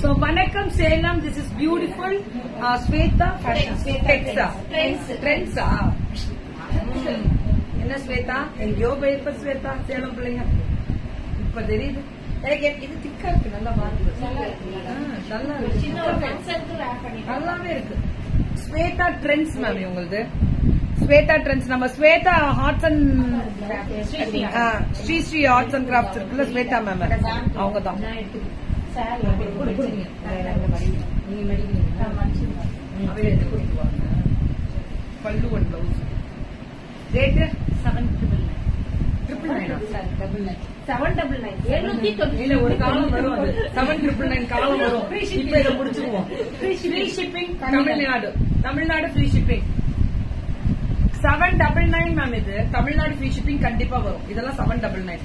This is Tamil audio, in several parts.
So வணக்கம் Salem. This is beautiful Swetha fashion DEXA Trends. ட்ரெண்ட்ஸா என்ன ஸ்வேதா? எங்கேயோ போயிருப்ப ஸ்வேதா? சேலம் பிள்ளைங்க. இப்ப தெரியுது. எனக்கு இது திக்கா இருக்கு. நல்லா மாறுது. நல்லா இருக்கு நல்லாவே இருக்கு. ஸ்வேதா ட்ரெண்ட்ஸ் மேம் இவங்களது ஸ்வேதா ட்ரெண்ட்ஸ் நம்ம Swetha arts and Sri Sri. Arts and crafts இருக்குல்ல ஸ்வேதா மேம் அவங்க தான். சாரி, அப்படி கொடுங்க. நீங்க மடிக்கிறீங்க. நான் மடிச்சிருந்தேன். Pallu one blouse rate Seven triple nine. Triple நைனா Sorry, double nine. Seven double nine. எழுநூத்தி தொண்ணூத்தி இல்ல ஒரு காலம் வரும் அது. செவன் ட்ரிபிள் நைன் காலம் வரும். இப்ப இதை முடிச்சிருவோம். Free shipping Tamil Nadu. Tamil Nadu free shipping seven double nine ma'am இது. தமிழ்நாடு ஃப்ரீ ஷிப்பிங் கண்டிப்பா வரும். இதெல்லாம் செவன் டபுள் நைன்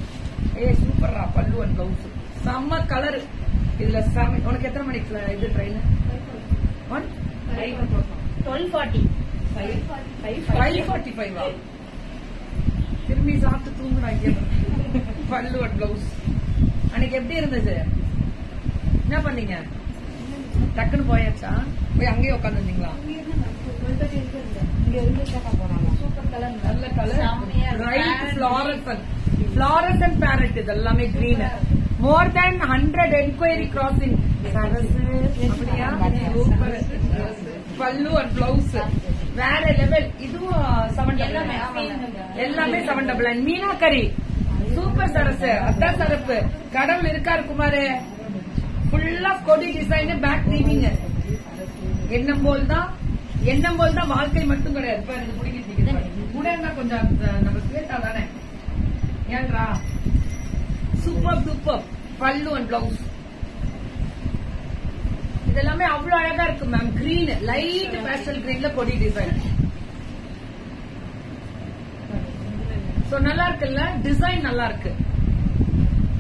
ஏ சூப்பர்ரா பல்லு ஒன் பிளவுஸ் செம்ம கலர் இதுல செவன் உனக்கு எத்தனை மணிக்கு இது train one Twelve forty. Five forty five திரும்பி சாப்பிட்டு தூங்குறாங்க பல்லு ஒன் பிளவுஸ் அன்னைக்கு எப்படி இருந்தது? என்ன பண்ணீங்க? டக்குன்னு போயாச்சா? போய் அங்கேயே உட்காந்துருந்தீங்களா சூப்பர் கலர் நல்ல colour. Right fluorescent fluorescent parrot இது எல்லாமே green more than hundred enquiry crossing அப்படியா? சூப்பர் பல்லு அண்ட் பிளவுஸ் வேற லெவல் இதுவும் செவன் எல்லாமே, டபுள் ஆமாங்க. எல்லாமே seven double nine meenakari super Sarasu அதான் சரப்பு கடவுள் இருக்காரு குமாரு. ஃபுல்லா கொடி டிசைன் பேக் வீவிங் எண்ணம் போல் தான் எண்ணம் போல் தான் வாழ்க்கை மட்டும் கிடையாது. எனக்கு பிடிக்கிட்டு கூட இருந்தா கொஞ்சம் நம்ம ஸ்வேட்டா தானே? ஏன்றா super super. Pallu and blouse இதெல்லாமே அவ்வளவு அழகா இருக்கு மேம் கிரீன் லைட் பேஸ்டல் கிரீன்ல கொடி டிசைன் சோ நல்லா இருக்குல்ல? டிசைன் நல்லா இருக்கு.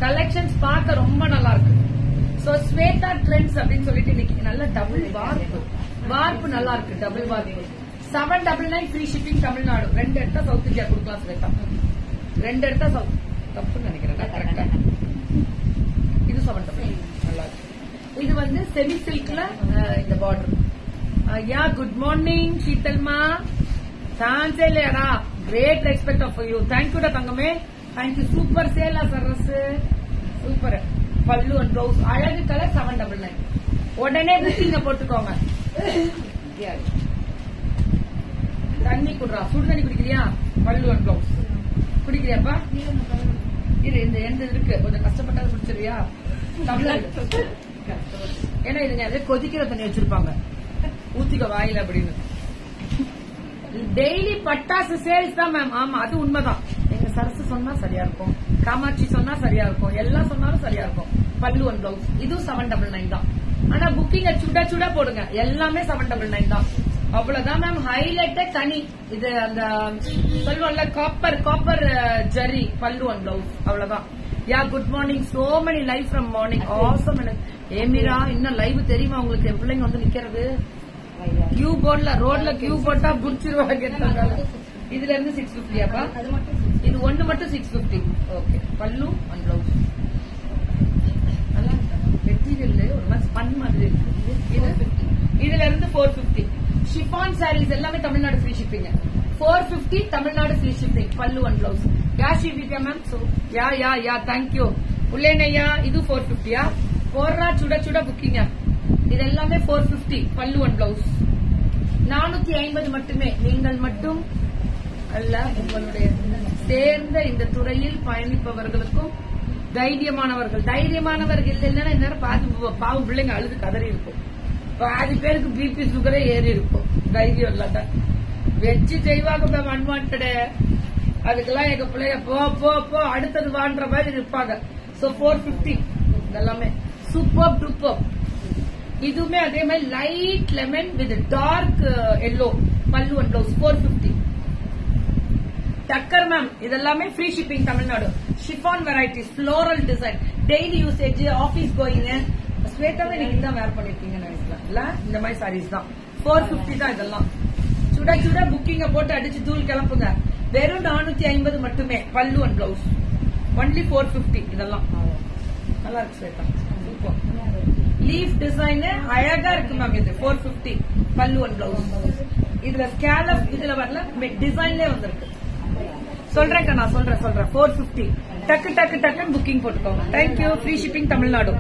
கலெக்ஷன்ஸ் பார்க்க ரொம்ப நல்லா இருக்கு. சோ ஸ்வேதா ட்ரெண்ட்ஸ் அப்படின்னு சொல்லிட்டு இன்னைக்கு நல்ல டபுள் வார்ப்பு வார்ப்பு நல்லா இருக்கு டபுள் வார்ப்பு seven double nine free shipping Tamil Nadu ரெண்டு இடத்த சவுத் இந்தியா கொடுக்கலாம் ஸ்வேதா ரெண்டு எடுத்தா சவுத் தப்புன்னு நினைக்கிறேன் கரெக்டா இது செவன் டபுள் நல்லா இருக்கு இது வந்து செமி சில்க்ல இந்த பார்டர் யா குட் மார்னிங் சீத்தல்மா. சான்ஸே இல்லையாடா கிரேட் ரெஸ்பெக்ட் ஆஃப் யூ தேங்க்யூடா தங்கமே. தேங்க்யூ சூப்பர் சேலா சரஸ் சூப்பர் பல்லு அண்ட் ப்ளவுஸ் அழகு கலர் செவன் டபுள் நைன் உடனே புக்கிங்க போட்டுக்கோங்க. தண்ணி குடுறா. சுடு தண்ணி குடிக்கிறியா? பல்லு அண்ட் ப்ளவுஸ் குடிக்கிறியாப்பா? இரு இந்த எந்த இருக்கு கொஞ்சம் கஷ்டப்பட்டாலும் குடிச்சிருவியா தமிழ்நாடு ஏன்னா இதுங்க அதே கொதிக்கிற தண்ணி வச்சிருப்பாங்க. ஊத்திக்க வாயில அப்படின்னு. டெய்லி பட்டாசு சேல்ஸ் தான் மேம் ஆமா அது உண்மைதான். எங்க சரசு சொன்னா சரியா இருக்கும். காமாட்சி சொன்னா சரியா இருக்கும். எல்லாம் சொன்னாலும் சரியா இருக்கும். பல்லு ஒன் பிளவுஸ் இதுவும் செவன் டபுள் நைன் தான். ஆனா புக்கிங்க சுட சுட போடுங்க. எல்லாமே செவன் டபுள் நைன் தான். அவ்வளவுதான் மேம் ஹைலைட்டே தனி. இது அந்த சொல்லுவோம்ல காப்பர் காப்பர் ஜரி பல்லு ஒன் பிளவுஸ் அவ்வளவுதான். Yeah good morning so many live from morning awesome எனக்கு. ஏமிரா இன்னும் லைவ் தெரியுமா உங்களுக்கு? என் பிள்ளைங்க வந்து நிக்கிறது. கியூ போர்ட்ல ரோட்ல கியூ போட்டா புடிச்சிருவாங்க இதுல இருந்து சிக்ஸ் பிப்டியாப்பா இது ஒண்ணு மட்டும் six fifty okay pallu one blouse நல்லா மெட்டீரியல் ஒரு மாதிரி ஸ்பன் மாதிரி இருக்கு. இது? இதுல இருந்து ஃபோர் பிப்டி ஷிஃபான் சாரீஸ் எல்லாமே Tamil Nadu free shipping four fifty Tamil Nadu free shipping pallu one blouse yeah Shibika ma'am so yeah yeah yeah thank you உள்ளேனையா இது ஃபோர் பிப்டியா போடுறா சுட சுட புக்கிங்க இது எல்லாமே four fifty pallu one blouse நானூத்தி ஐம்பது மட்டுமே. நீங்கள் மட்டும் அல்ல உங்களுடைய சேர்ந்த இந்த துறையில் பயணிப்பவர்களுக்கும் தைரியமானவர்கள். தைரியமானவர்கள் இல்லைன்னா இந்நேரம் பாது பாவம் பிள்ளைங்க அழுது கதறி இருக்கும். பாதி பேருக்கு பிபி சுகரே ஏறி இருக்கும். தைரியம் இல்லாத. வச்சு செய்வாங்க மேம் அன்வான்டடு அதுக்கெல்லாம் எங்க பிள்ளைய போ போ போ அடுத்தது வான்ற மாதிரி இருப்பாங்க சோ ஃபோர் பிப்டி இதெல்லாமே. சூப்பர் டூப்பர் இதுவுமே அதே மாதிரி light lemon with dark yellow pallu and blouse four fifty Tucker ma'am இதெல்லாமே free shipping Tamil Nadu chiffon varieties floral design daily usage office going ஸ்வேதாவே நீங்க தான் வேர் பண்ணிருக்கீங்கன்னு நினைக்கிறேன். இல்ல? இந்த மாதிரி சாரீஸ் தான். ஃபோர் பிப்டி தான் இதெல்லாம். சுட சுட புக்கிங்க போட்டு அடிச்சு தூள் கிளப்புங்க. வெறும் நானூத்தி ஐம்பது மட்டுமே. Pallu and blouse only four fifty இதெல்லாம். நல்லா இருக்கு ஸ்வேதா சூப்பர் லீஃப் டிசைன் அழகா இருக்கு மேம் இது. Four fifty pallu one blouse இதுல ஸ்கேலப் இதுல வரல டிசைன்லயே வந்திருக்கு. சொல்றேன்க்கா நான் சொல்றேன் சொல்றேன். ஃபோர் பிப்டி டக்கு டக்கு டக்குன்னு புக்கிங் போட்டுக்கோங்க. Thank you free shipping Tamil Nadu.